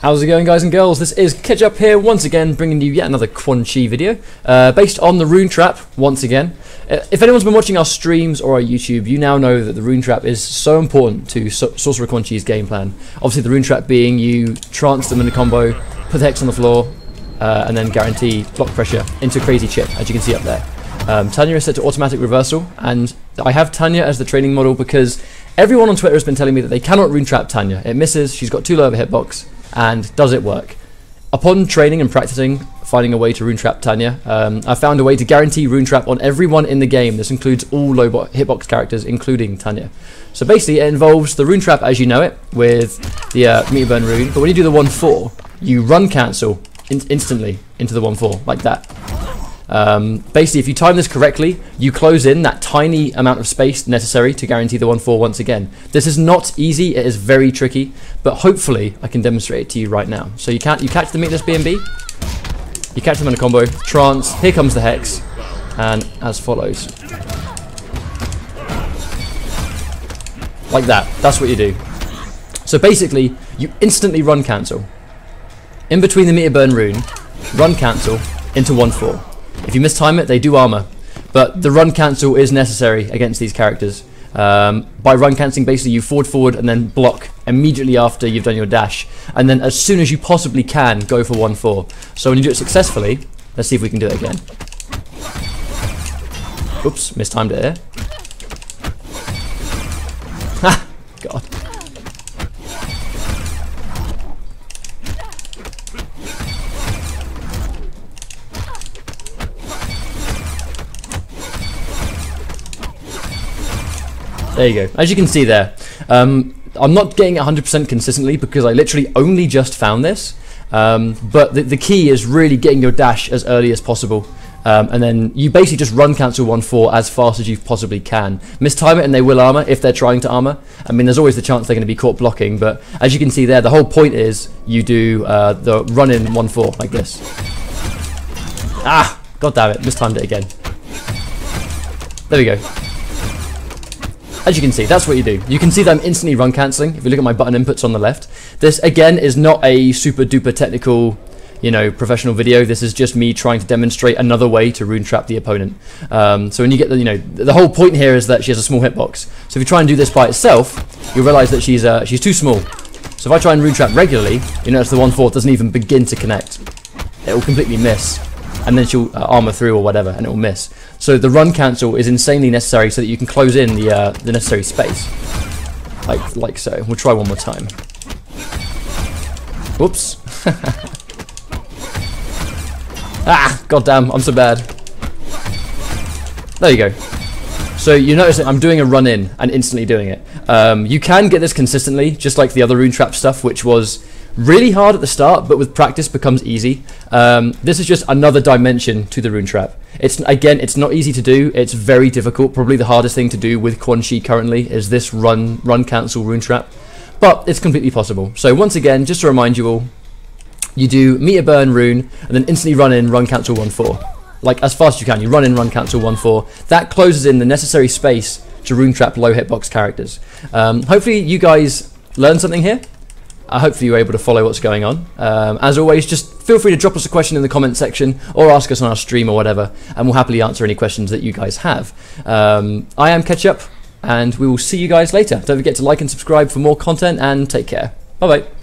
How's it going guys and girls? This is Ketchup here once again bringing you yet another Quan Chi video uh, based on the Rune Trap once again. Uh, if anyone's been watching our streams or our YouTube you now know that the Rune Trap is so important to so Sorcerer Quan Chi's game plan. Obviously the Rune Trap being you trance them in a combo, put the Hex on the floor uh, and then guarantee block pressure into crazy chip as you can see up there. Um, Tanya is set to automatic reversal and I have Tanya as the training model because everyone on Twitter has been telling me that they cannot Rune Trap Tanya. It misses, she's got too low of a hitbox and does it work? Upon training and practicing, finding a way to rune trap Tanya, um, I found a way to guarantee rune trap on everyone in the game. This includes all low hitbox characters, including Tanya. So basically, it involves the rune trap as you know it, with the uh, meter burn rune. But when you do the 1-4, you run cancel in instantly into the 1-4, like that. Um, basically, if you time this correctly, you close in that tiny amount of space necessary to guarantee the 1-4 once again. This is not easy, it is very tricky, but hopefully I can demonstrate it to you right now. So you, can't, you catch the Meterless BNB, you catch them in a combo, trance, here comes the Hex, and as follows. Like that, that's what you do. So basically, you instantly run cancel. In between the meter burn rune, run cancel into 1-4. If you mistime it, they do armor. But the run cancel is necessary against these characters. Um, by run cancelling, basically you forward forward and then block immediately after you've done your dash. And then as soon as you possibly can, go for 1-4. So when you do it successfully, let's see if we can do it again. Oops, mistimed it here. There you go. As you can see there, um, I'm not getting 100% consistently because I literally only just found this. Um, but the, the, key is really getting your dash as early as possible. Um, and then you basically just run cancel 1-4 as fast as you possibly can. Mistime it and they will armor if they're trying to armor. I mean, there's always the chance they're going to be caught blocking, but as you can see there, the whole point is you do uh, the run in 1-4 like this. Ah! God damn it, mistimed it again. There we go. As you can see, that's what you do. You can see that I'm instantly run cancelling. If you look at my button inputs on the left, this again is not a super duper technical, you know, professional video. This is just me trying to demonstrate another way to rune trap the opponent. Um, so when you get the, you know, the whole point here is that she has a small hitbox. So if you try and do this by itself, you'll realize that she's uh, she's too small. So if I try and rune trap regularly, you notice the 1-4 doesn't even begin to connect. It will completely miss and then she'll uh, armor through or whatever, and it will miss. So the run cancel is insanely necessary so that you can close in the uh, the necessary space, like like so. We'll try one more time. Whoops. ah, goddamn, I'm so bad. There you go. So you notice that I'm doing a run in and instantly doing it. Um, you can get this consistently, just like the other rune trap stuff, which was Really hard at the start, but with practice becomes easy. Um, this is just another dimension to the rune trap. It's again, it's not easy to do. It's very difficult. Probably the hardest thing to do with Quan Chi currently is this run run cancel rune trap, but it's completely possible. So once again, just to remind you all, you do meter burn rune and then instantly run in run cancel one four, like as fast as you can. You run in run cancel one four. That closes in the necessary space to rune trap low hitbox characters. Um, hopefully you guys learned something here. Uh, hopefully you're able to follow what's going on. Um, as always, just feel free to drop us a question in the comment section or ask us on our stream or whatever, and we'll happily answer any questions that you guys have. Um, I am Ketchup, and we will see you guys later. Don't forget to like and subscribe for more content, and take care. Bye bye.